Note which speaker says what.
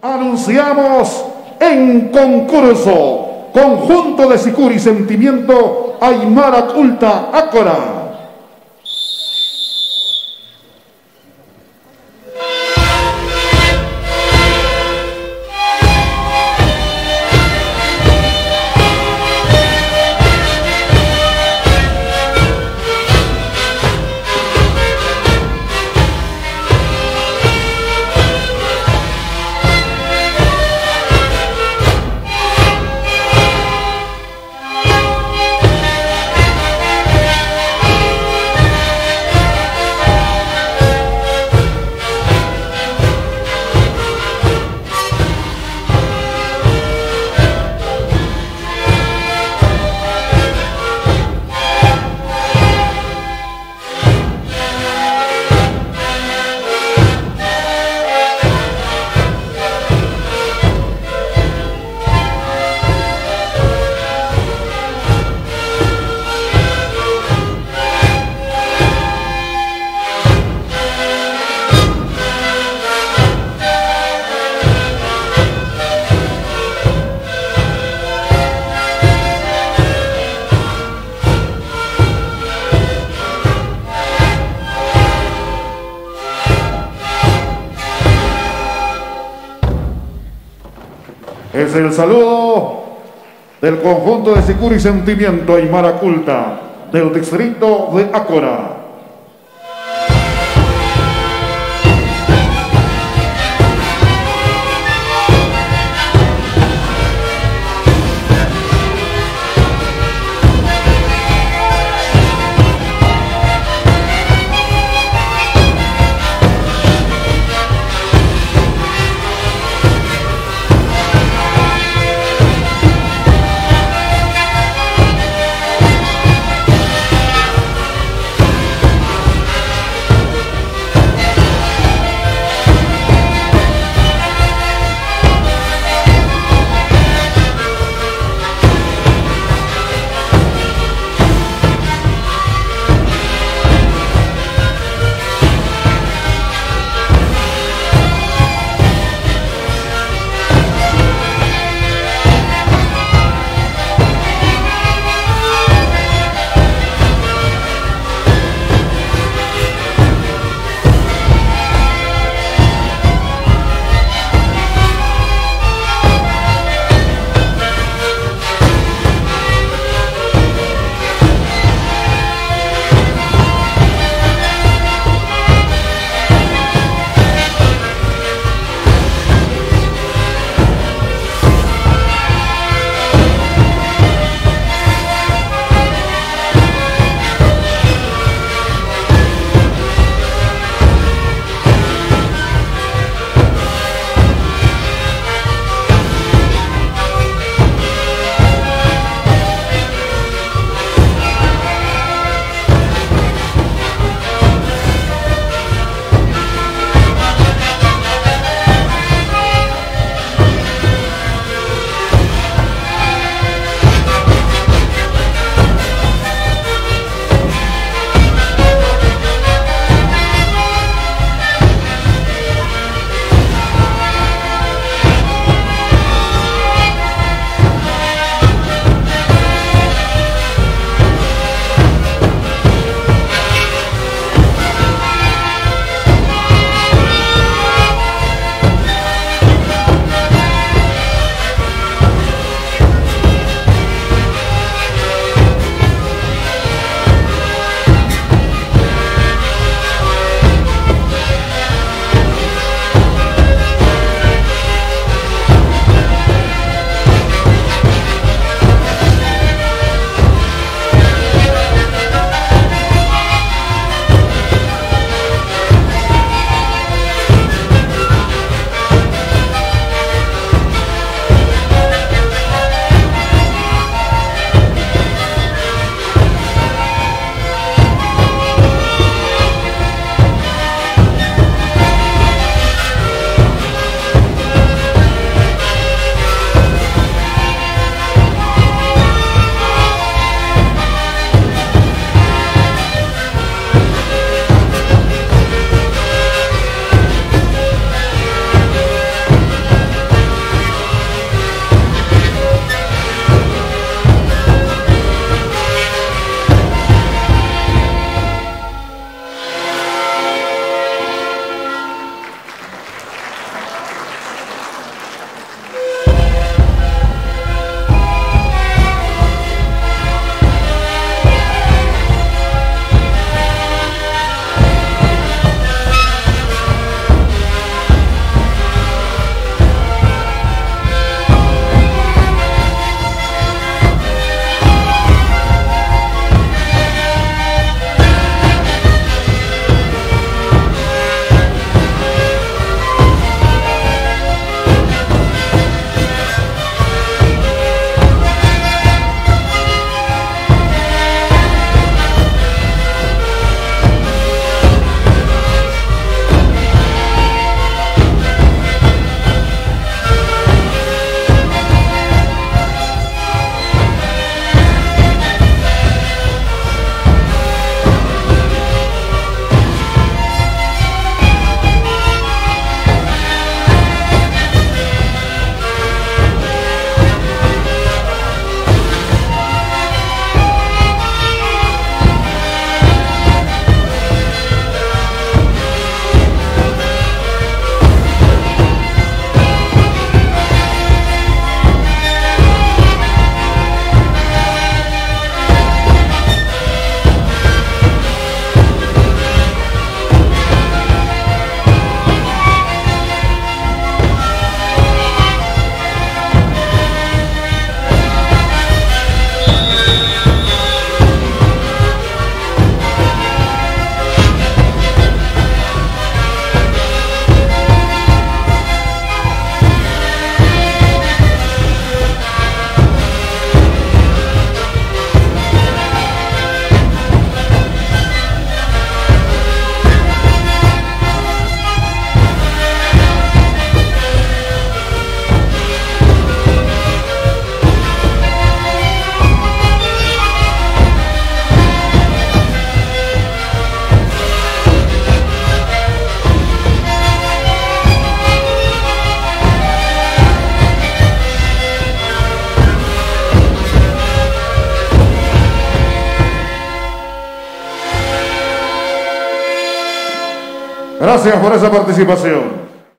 Speaker 1: Anunciamos en concurso conjunto de Sicuri Sentimiento Aymara Culta Ácora. Es el saludo del conjunto de Sicuri y Sentimiento Aymara Culta del distrito de Ácora. Gracias por esa participación.